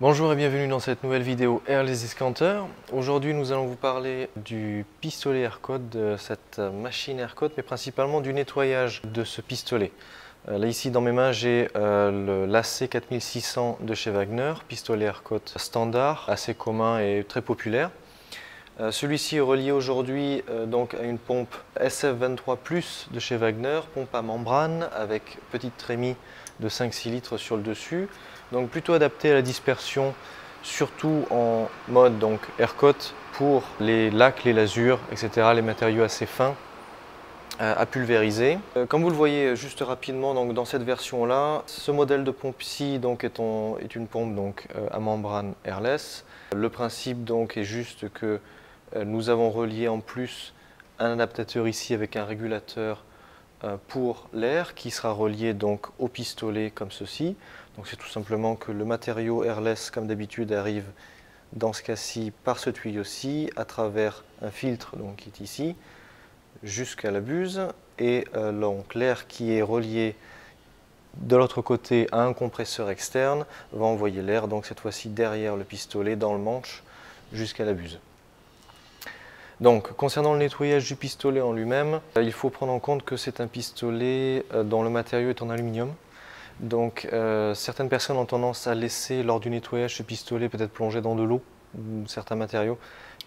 Bonjour et bienvenue dans cette nouvelle vidéo Airless Discounter. Aujourd'hui nous allons vous parler du pistolet AirCode, de cette machine AirCode, mais principalement du nettoyage de ce pistolet. Euh, là ici dans mes mains j'ai euh, le l'AC 4600 de chez Wagner, pistolet AirCode standard, assez commun et très populaire. Euh, celui-ci est relié aujourd'hui donc à une pompe SF23 Plus de chez Wagner, pompe à membrane avec petite trémie de 5-6 litres sur le dessus. Donc plutôt adapté à la dispersion, surtout en mode donc aircoat pour les lacs, les lasures, etc., les matériaux assez fins euh, à pulvériser. Euh, comme vous le voyez juste rapidement donc, dans cette version-là, ce modèle de pompe-ci donc, est, est, une pompe donc, euh, à membrane airless. Le principe donc, est juste que nous avons relié en plus un adaptateur ici avec un régulateur pour l'air qui sera relié donc au pistolet comme ceci. Donc c'est tout simplement que le matériau airless, comme d'habitude, arrive dans ce cas-ci par ce tuyau-ci, à travers un filtre donc, qui est ici, jusqu'à la buse, et euh, donc l'air qui est relié de l'autre côté à un compresseur externe va envoyer l'air, donc cette fois-ci derrière le pistolet, dans le manche, jusqu'à la buse. Donc, concernant le nettoyage du pistolet en lui-même, euh, il faut prendre en compte que c'est un pistolet euh, dont le matériau est en aluminium. Donc euh, certaines personnes ont tendance à laisser lors du nettoyage ce pistolet peut-être plongé dans de l'eau certains matériaux.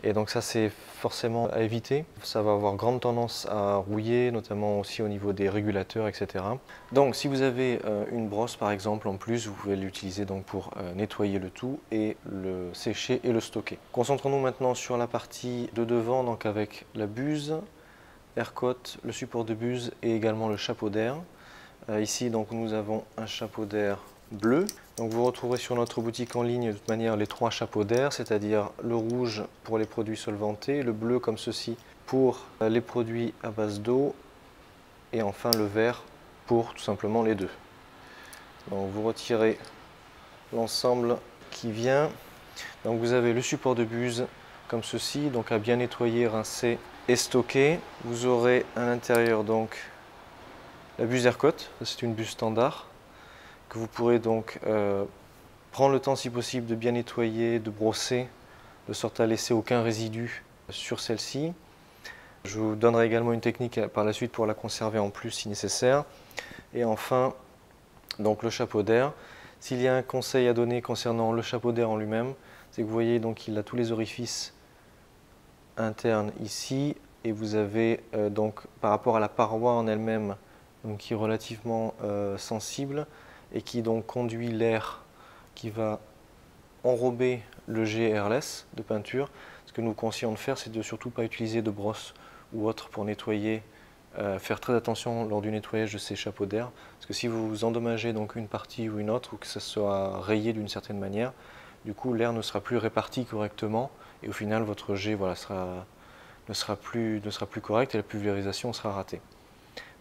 Et donc ça c'est forcément à éviter. Ça va avoir grande tendance à rouiller, notamment aussi au niveau des régulateurs, etc. Donc si vous avez euh, une brosse par exemple en plus, vous pouvez l'utiliser donc pour euh, nettoyer le tout et le sécher et le stocker. Concentrons-nous maintenant sur la partie de devant, donc avec la buse, air coat, le support de buse et également le chapeau d'air. Euh, ici, donc, nous avons un chapeau d'air bleu. Donc, vous retrouverez sur notre boutique en ligne de toute manière les trois chapeaux d'air, c'est-à-dire le rouge pour les produits solventés, le bleu comme ceci pour euh, les produits à base d'eau et enfin le vert pour tout simplement les deux. Donc, vous retirez l'ensemble qui vient. Donc, vous avez le support de buse comme ceci, donc à bien nettoyer, rincer et stocker. Vous aurez à l'intérieur donc la buse Aircote, c'est une buse standard vous pourrez donc euh, prendre le temps si possible de bien nettoyer, de brosser, de sorte à laisser aucun résidu sur celle-ci. Je vous donnerai également une technique par la suite pour la conserver en plus si nécessaire. Et enfin, donc le chapeau d'air. S'il y a un conseil à donner concernant le chapeau d'air en lui-même, c'est que vous voyez donc il a tous les orifices internes ici et vous avez euh, donc par rapport à la paroi en elle-même qui est relativement euh, sensible et qui donc conduit l'air qui va enrober le jet airless de peinture. Ce que nous conseillons de faire, c'est de surtout pas utiliser de brosse ou autre pour nettoyer, euh, faire très attention lors du nettoyage de ces chapeaux d'air, parce que si vous endommagez donc une partie ou une autre, ou que ça soit rayé d'une certaine manière, du coup l'air ne sera plus réparti correctement, et au final votre jet voilà, ne sera plus correct et la pulvérisation sera ratée.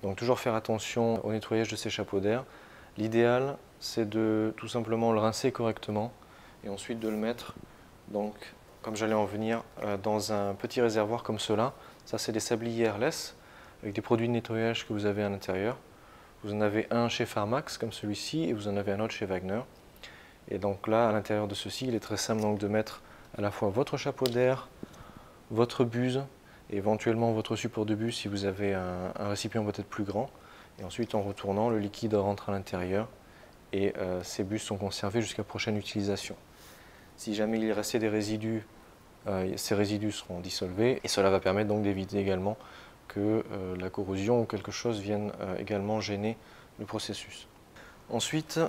Donc toujours faire attention au nettoyage de ces chapeaux d'air. L'idéal, c'est de tout simplement le rincer correctement et ensuite de le mettre, donc, comme j'allais en venir, euh, dans un petit réservoir comme cela. Ça, c'est des sabliers airless avec des produits de nettoyage que vous avez à l'intérieur. Vous en avez un chez Pharmax comme celui-ci et vous en avez un autre chez Wagner. Et donc là, à l'intérieur de ceci, il est très simple de mettre à la fois votre chapeau d'air, votre buse, éventuellement votre support de bus si vous avez un, récipient peut-être plus grand. Ensuite, en retournant, le liquide rentre à l'intérieur et euh, ces bus sont conservés jusqu'à prochaine utilisation. Si jamais il restait des résidus, euh, ces résidus seront dissolvés et cela va permettre donc d'éviter également que euh, la corrosion ou quelque chose vienne également gêner le processus. Ensuite,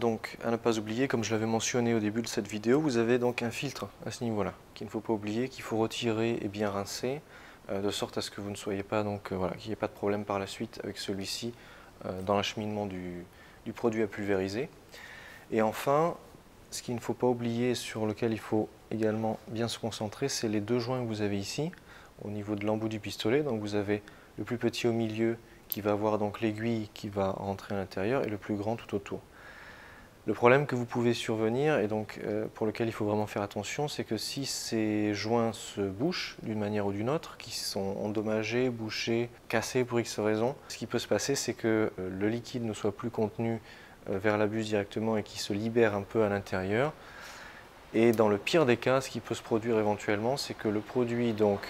donc, à ne pas oublier, comme je l'avais mentionné au début de cette vidéo, vous avez donc un filtre à ce niveau-là, qu'il ne faut pas oublier, qu'il faut retirer et bien rincer. Euh, de sorte à ce que vous ne soyez pas, donc euh, voilà, qu'il n'y ait pas de problème par la suite avec celui-ci euh, dans l'acheminement du, produit à pulvériser. Et enfin, ce qu'il ne faut pas oublier, sur lequel il faut également bien se concentrer, c'est les deux joints que vous avez ici, au niveau de l'embout du pistolet. Donc vous avez le plus petit au milieu qui va avoir donc l'aiguille qui va rentrer à l'intérieur et le plus grand tout autour. Le problème que vous pouvez survenir et donc euh, pour lequel il faut vraiment faire attention, c'est que si ces joints se bouchent d'une manière ou d'une autre, qui sont endommagés, bouchés, cassés pour X raisons, ce qui peut se passer, c'est que euh, le liquide ne soit plus contenu euh, vers la buse directement et qui se libère un peu à l'intérieur. Et dans le pire des cas, ce qui peut se produire éventuellement, c'est que le produit donc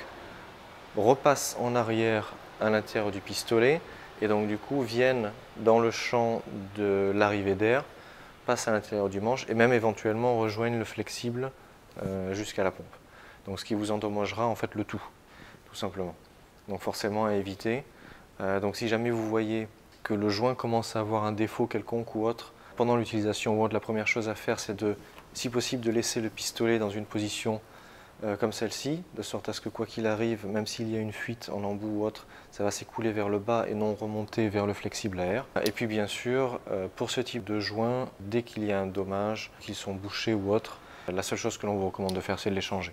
repasse en arrière à l'intérieur du pistolet et donc du coup vienne dans le champ de l'arrivée d'air, passe à l'intérieur du manche et même éventuellement rejoigne le flexible euh, jusqu'à la pompe. Donc ce qui vous endommagera en fait le tout, tout simplement. Donc forcément à éviter. Euh, donc si jamais vous voyez que le joint commence à avoir un défaut quelconque ou autre, pendant l'utilisation ou autre, la première chose à faire c'est de, si possible, de laisser le pistolet dans une position euh, comme celle-ci, de sorte à ce que quoi qu'il arrive, même s'il y a une fuite en embout ou autre, ça va s'écouler vers le bas et non remonter vers le flexible à air. Et puis bien sûr, euh, pour ce type de joint, dès qu'il y a un dommage, qu'ils sont bouchés ou autre, la seule chose que l'on vous recommande de faire, c'est de les changer.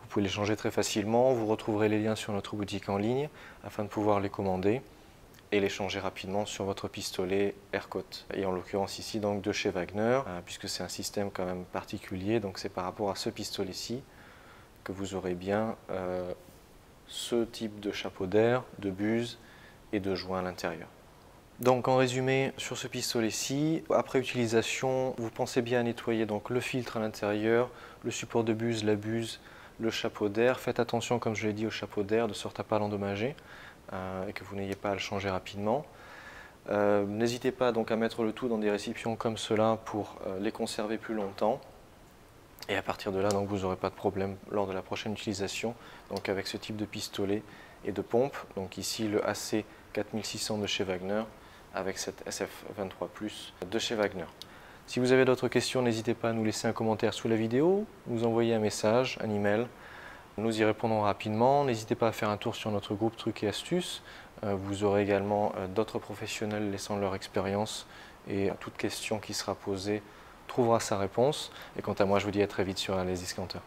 Vous pouvez les changer très facilement, vous retrouverez les liens sur notre boutique en ligne afin de pouvoir les commander et les changer rapidement sur votre pistolet Aircote. Et en l'occurrence ici donc de chez Wagner, euh, puisque c'est un système quand même particulier, donc c'est par rapport à ce pistolet-ci que vous aurez bien euh, ce type de chapeau d'air, de buse et de joint à l'intérieur. Donc en résumé, sur ce pistolet-ci, après utilisation, vous pensez bien à nettoyer donc le filtre à l'intérieur, le support de buse, la buse, le chapeau d'air. Faites attention, comme je l'ai dit, au chapeau d'air, de sorte à ne pas l'endommager euh, et que vous n'ayez pas à le changer rapidement. Euh, n'hésitez pas donc à mettre le tout dans des récipients comme cela pour les conserver plus longtemps. Et à partir de là, donc, vous n'aurez pas de problème lors de la prochaine utilisation donc avec ce type de pistolet et de pompe. Donc ici le AC 4600 de chez Wagner avec cette SF23 de chez Wagner. Si vous avez d'autres questions, n'hésitez pas à nous laisser un commentaire sous la vidéo, nous envoyer un message, un email. Nous y répondrons rapidement. N'hésitez pas à faire un tour sur notre groupe Trucs et Astuces. Euh, vous aurez également euh, d'autres professionnels laissant leur expérience et toute question qui sera posée trouvera sa réponse. Et quant à moi, je vous dis à très vite sur les discounters.